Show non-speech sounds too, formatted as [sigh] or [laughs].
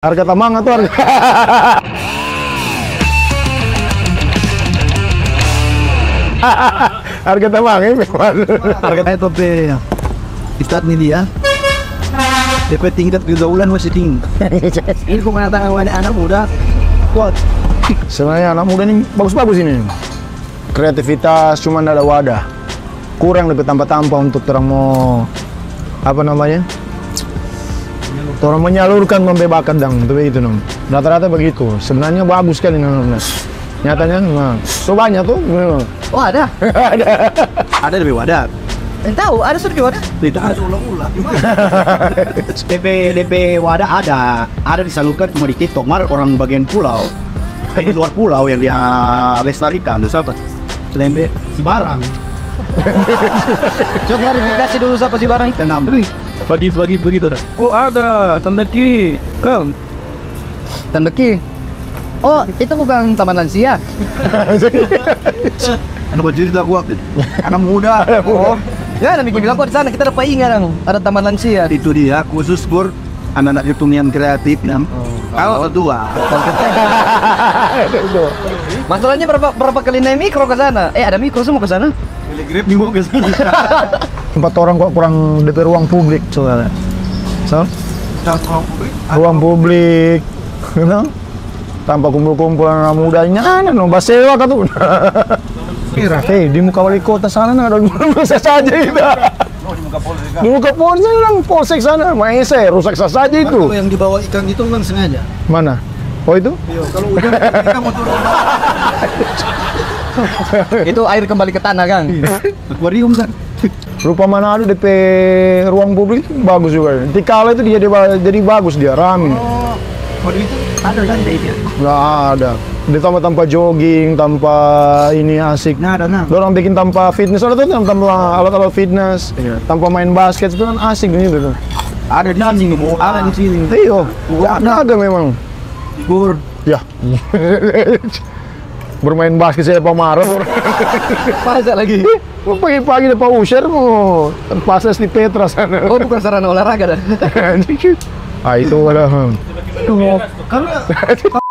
Harga tamang atau harga? [laughs] harga tamang ini Harga itu pe Ustaz ni dia. DP tingkat pergaulan masih tinggi. Ini kok ada anak muda kuat. Sebenarnya anak muda ini bagus-bagus ini. Kreativitas cuma ada wadah. Kurang lebih tanpa-tanpa untuk terang mau apa namanya? Orang menyalurkan membebaskan dang, itu begitu nom. Rata-rata begitu. Sebenarnya bagus sekali nom. Nyatanya, nah, so banyak tuh. Oh ada. Ada lebih wadah. Eh, tahu ada sudah ada. Tidak ada ulang-ulang. DP DP wadah ada, ada disalurkan cuma di TikTok. Mar orang bagian pulau, di luar pulau yang dia lestarikan. Terus apa? Lembe si barang. Coba klarifikasi dulu siapa sih barang itu. Tenang. Bagi bagi begitu dah. Oh ada tanda kiri. Kan? Tandeki. Oh, itu bukan taman lansia. [laughs] Anak baju kita kuat. [laughs] Anak muda. Oh, Ya, dan bilang kok di sana kita ada paingan dong. Ada taman lansia. itu dia khusus bur anak-anak pertunian kreatif nam. Kalau dua. [laughs] Masalahnya berapa berapa kali naik mikro ke sana? Eh, ada mikro semua ke sana. Telegrip nih mau ke sana. Tempat orang kok kurang DP ruang publik soalnya. So, ruang publik, [laughs] you know? tanpa kumpul-kumpul anak mudanya, ada no basewa kan tuh. Hei di muka wali kota sana nah, ada rusak saja itu. Di muka polsek orang polsek sana, maese rusak saja itu. Kalau yang dibawa ikan itu kan sengaja. Mana? Oh itu? Iya, kalau hujan kita mau turun [laughs] itu air kembali ke tanah, Kang. akuarium kan. Rupa Manado DP ruang publik bagus juga. Di kala itu dia, dia jadi bagus dia, rame. Kalau itu ada kan dia. Nggak ada. Dia tanpa tanpa jogging, tanpa ini asik. Nah, ada nah. Orang bikin tanpa fitness, ada tuh tanpa alat-alat fitness, tanpa main basket itu kan asik gitu tuh. Ada di sini, ada di sini. Iya, ada, ada memang. Bur, Ya. [laughs] Bermain basket saya pemarah. Masa lagi? [laughs] Pagi-pagi depan usir mau pasas di Petra sana. Oh, bukan sarana olahraga dah. [laughs] ah itu ada. karena [laughs]